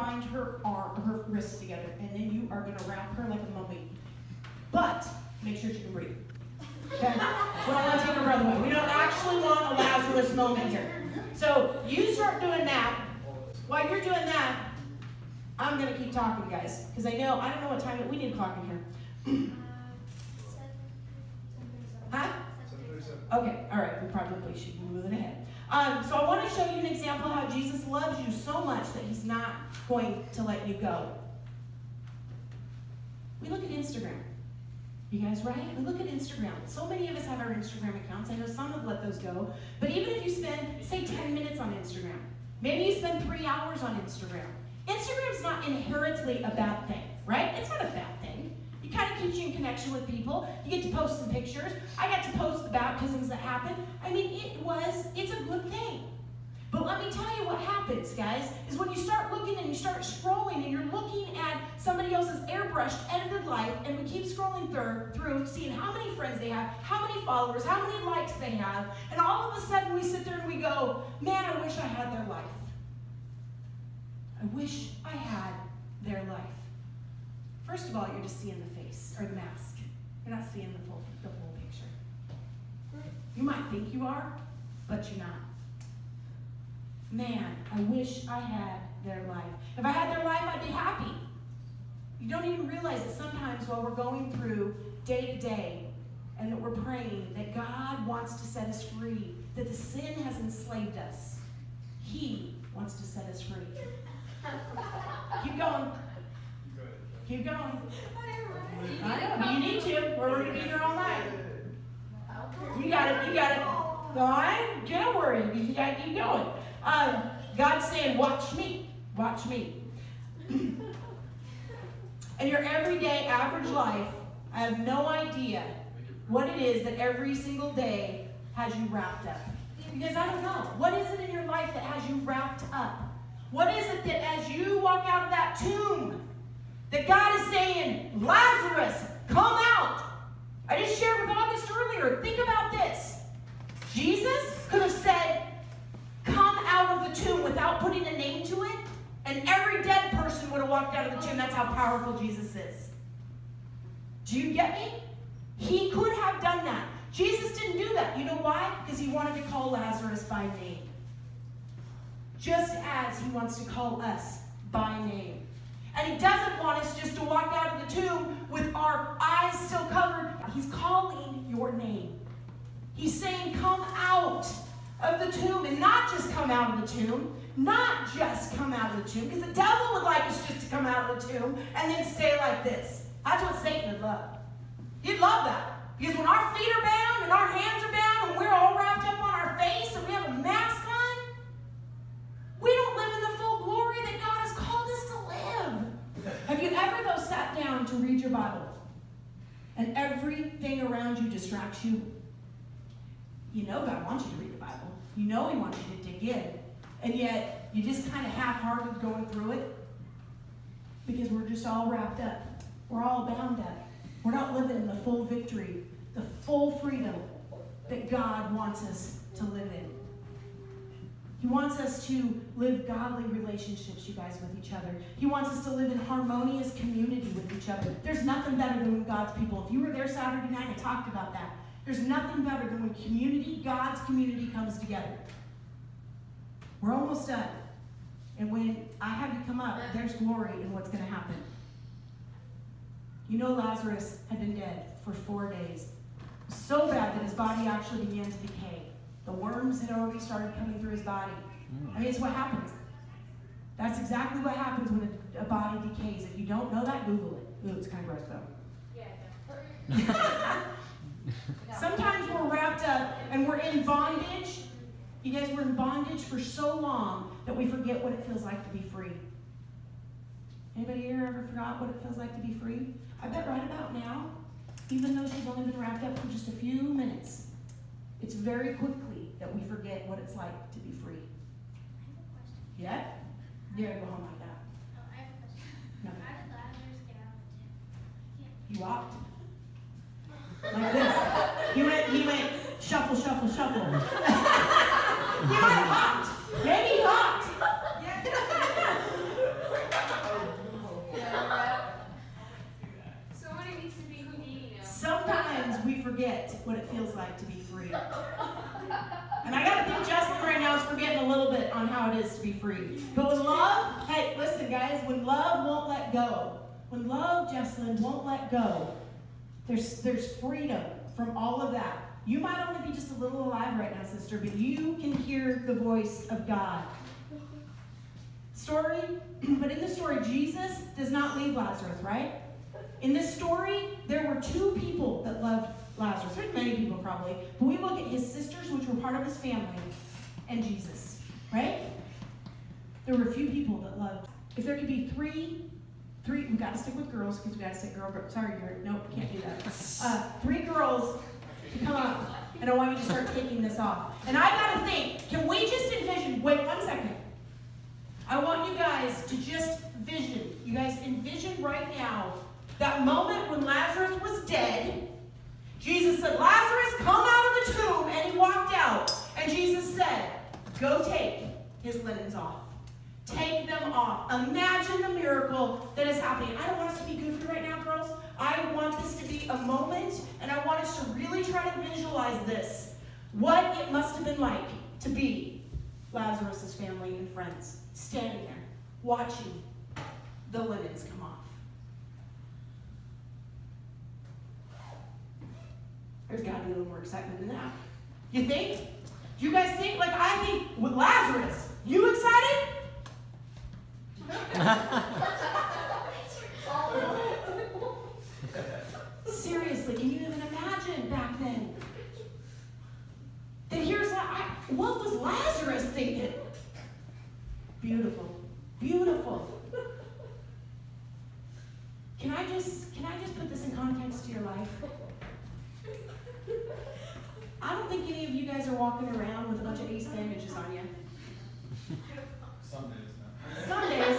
bind her arm, her wrists together, and then you are gonna wrap her like a mummy. But make sure she can breathe. Okay? We don't want to take her breath away. We don't actually want a Lazarus moment here. So you start doing that. While you're doing that, I'm gonna keep talking, guys, because I know I don't know what time it. We need a clock in here. Okay, all right, we probably should be moving ahead. Um, so I want to show you an example how Jesus loves you so much that he's not going to let you go. We look at Instagram. You guys, right? We look at Instagram. So many of us have our Instagram accounts. I know some have let those go. But even if you spend, say, 10 minutes on Instagram, maybe you spend three hours on Instagram. Instagram's not inherently a bad thing, right? It's not a keeps you in connection with people. You get to post some pictures. I got to post the baptisms that happened. I mean, it was, it's a good thing. But let me tell you what happens, guys, is when you start looking and you start scrolling and you're looking at somebody else's airbrushed, edited life, and we keep scrolling through, through, seeing how many friends they have, how many followers, how many likes they have, and all of a sudden we sit there and we go, man, I wish I had their life. I wish I had their life. First of all, you're just seeing the face, or the mask. You're not seeing the full, the full picture. You might think you are, but you're not. Man, I wish I had their life. If I had their life, I'd be happy. You don't even realize that sometimes while we're going through day to day and that we're praying that God wants to set us free, that the sin has enslaved us, He wants to set us free. Keep going. Keep going. I know, you need to. We're going to be here all night. You got it, you got it. Go on, don't worry. You got to keep going. Um, God's saying, watch me. Watch me. In your everyday average life, I have no idea what it is that every single day has you wrapped up. Because I don't know. What is it in your life that has you wrapped up? What is it that as you walk out of that tomb, that God is saying, Lazarus, come out? I just shared with August earlier. Think about this. Jesus could have said, come out of the tomb without putting a name to it, and every dead person would have walked out of the tomb. That's how powerful Jesus is. Do you get me? He could have done that. Jesus didn't do that. You know why? Because he wanted to call Lazarus by name. Just as he wants to call us by name. And he doesn't want us just to walk out of the tomb with our eyes still covered. He's calling your name. He's saying, come out of the tomb. And not just come out of the tomb. Not just come out of the tomb. Because the devil would like us just to come out of the tomb and then stay like this. That's what Satan would love. He'd love that. Because when our feet are bound and our hands are bound and we're all wrapped up on our face and we have a mask on, we don't live in the full glory that God has called us to live. Have you ever, though, sat down to read your Bible and everything around you distracts you? You know God wants you to read the Bible. You know He wants you to dig in. And yet, you just kind of half-hearted going through it because we're just all wrapped up. We're all bound up. We're not living in the full victory, the full freedom that God wants us to live in. He wants us to live godly relationships, you guys, with each other. He wants us to live in harmonious There's nothing better than when God's people, if you were there Saturday night, I talked about that. There's nothing better than when community, God's community, comes together. We're almost done. And when I have you come up, there's glory in what's going to happen. You know Lazarus had been dead for four days. So bad that his body actually began to decay. The worms had already started coming through his body. I mean, it's what happens. That's exactly what happens when a body decays. If you don't know that, Google it. Ooh, it's kind of gross though. Sometimes we're wrapped up and we're in bondage. You guys, we're in bondage for so long that we forget what it feels like to be free. Anybody here ever forgot what it feels like to be free? I bet right about now, even though she's only been wrapped up for just a few minutes, it's very quickly that we forget what it's like to be free. Yeah? You gotta go home like that. Oh, I have a question. No. He walked like this. He went, he went, shuffle, shuffle, shuffle. he went hot. Maybe hot. Sometimes we forget what it feels like to be free. And I gotta think Justin right now is forgetting a little bit on how it is to be free. But when love, hey, listen guys, when love won't let go, when love, Jessalyn, won't let go, there's there's freedom from all of that. You might only be just a little alive right now, sister, but you can hear the voice of God. Story, but in the story, Jesus does not leave Lazarus, right? In this story, there were two people that loved Lazarus. There's many people probably, but we look at his sisters, which were part of his family, and Jesus, right? There were a few people that loved. If there could be three, three, we got to stick with girls because we got to stick girl. Sorry, you're nope, can't do that. Uh, three girls to come up, and I want you to start taking this off. And I got to think, can we just envision? Wait one second. I want you guys to just vision. You guys envision right now that moment when Lazarus was dead. Jesus said, Lazarus, come out of the tomb. And he walked out. And Jesus said, Go take his linens off. Take them off. Imagine the miracle that is happening. I don't want us to be goofy right now, girls. I want this to be a moment, and I want us to really try to visualize this. What it must have been like to be Lazarus' family and friends standing there, watching the linens come off. There's got to be a little more excitement than that. You think? Do you guys think? Like, I think with Lazarus. You excited? Seriously, can you even imagine back then? That here's I, what was Lazarus thinking? Beautiful, beautiful. Can I just can I just put this in context to your life? I don't think any of you guys are walking around with a bunch of ace bandages on you. Some days now. Some days.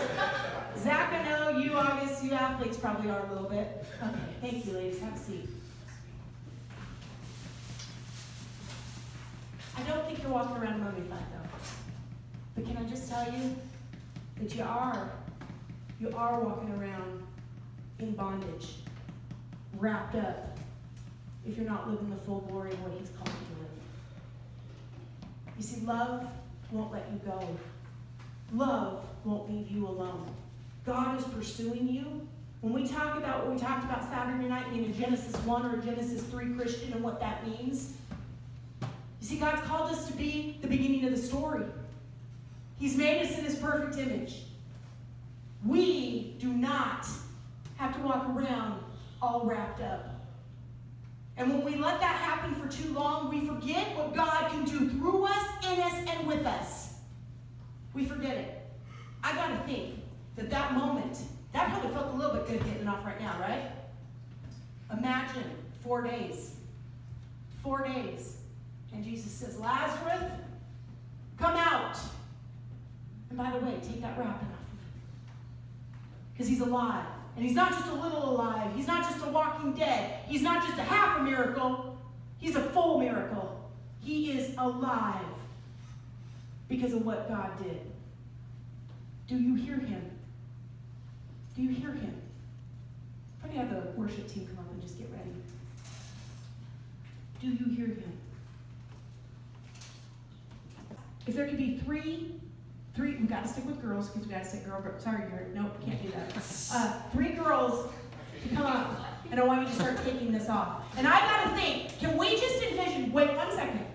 Zach, I know you, August, you athletes probably are a little bit. Okay, thank you, ladies. Have a seat. I don't think you're walking around mummified, though. But can I just tell you that you are, you are walking around in bondage, wrapped up, if you're not living the full glory of what He's called you to live. You see, love won't let you go. Love won't leave you alone. God is pursuing you. When we talk about what we talked about Saturday night being a Genesis 1 or a Genesis 3 Christian and what that means, you see, God's called us to be the beginning of the story. He's made us in His perfect image. We do not have to walk around all wrapped up. And when we let that happen for too long, we forget what God can do through us, in us, and with us. We forget it. I got to think that that moment, that probably felt a little bit good getting off right now, right? Imagine four days. Four days. And Jesus says, Lazarus, come out. And by the way, take that wrapping off of him. Because he's alive. And he's not just a little alive. He's not just a walking dead. He's not just a half a miracle. He's a full miracle. He is alive because of what God did. Do you hear him? Do you hear him? Probably have the worship team come up and just get ready. Do you hear him? If there could be three, three, we got to stick with girls because we got to stick girl. Sorry, you're nope, can't do that. Uh, three girls to come up, and I want you to start taking this off. And I got to think, can we just envision? Wait one second.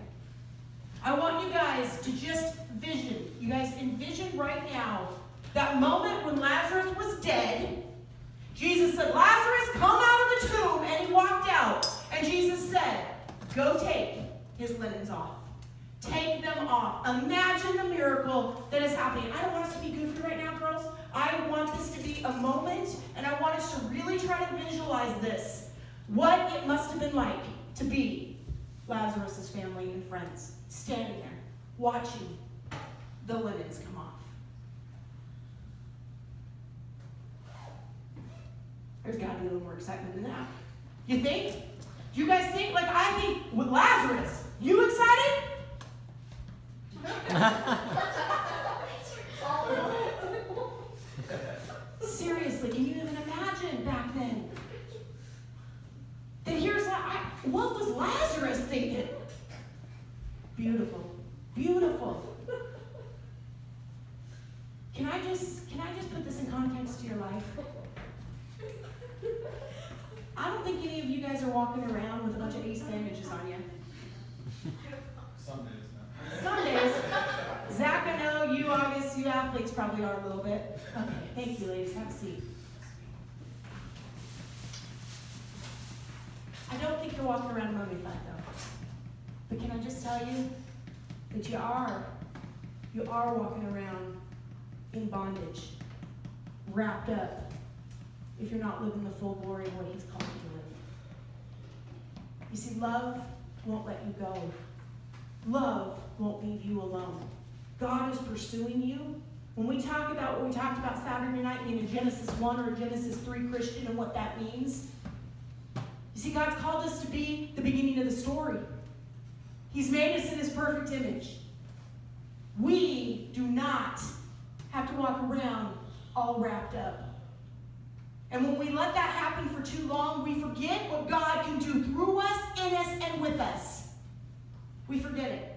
I want you guys to just vision. You guys envision right now that moment when Lazarus was dead. Jesus said, Lazarus, come out of the tomb. And he walked out. And Jesus said, Go take his linens off. Take them off. Imagine the miracle that is happening. I don't want us to be goofy right now, girls. I want this to be a moment, and I want us to really try to visualize this. What it must have been like to be Lazarus' family and friends standing there, watching the linens come off. There's got to be a little more excitement than that. You think? Do you guys think? Like, I think with Lazarus. You excited? Seriously, can you even imagine back then? That here's I, what was Lazarus thinking? Beautiful. Beautiful. Can I just can I just put this in context to your life? I don't think any of you guys are walking around with a bunch of ace bandages on you. Some days not. Some days. Zach, I know you, August, you athletes probably are a little bit. Okay, thank you, ladies. Have a seat. I don't think you're walking around mummified though. But can I just tell you that you are, you are walking around in bondage, wrapped up, if you're not living the full glory of what He's called you to live. You see, love won't let you go. Love won't leave you alone. God is pursuing you. When we talk about what we talked about Saturday night, being a Genesis 1 or a Genesis 3 Christian and what that means, you see, God's called us to be the beginning of the story. He's made us in His perfect image. We do not have to walk around all wrapped up. And when we let that happen for too long, we forget what God can do through us, in us, and with us. We forget it.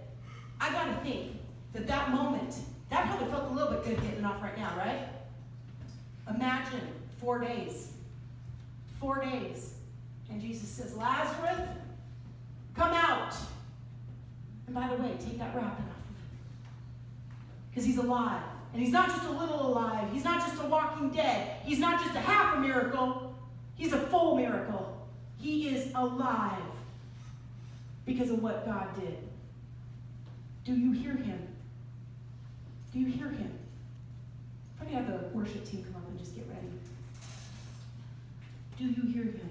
I got to think that that moment, that probably felt a little bit good getting off right now, right? Imagine four days. Four days. And Jesus says, Lazarus, come out. And by the way, take that wrapping off of him. Because he's alive. And he's not just a little alive. A dead. He's not just a half a miracle. He's a full miracle. He is alive because of what God did. Do you hear him? Do you hear him? Me have the worship team come up and just get ready. Do you hear him?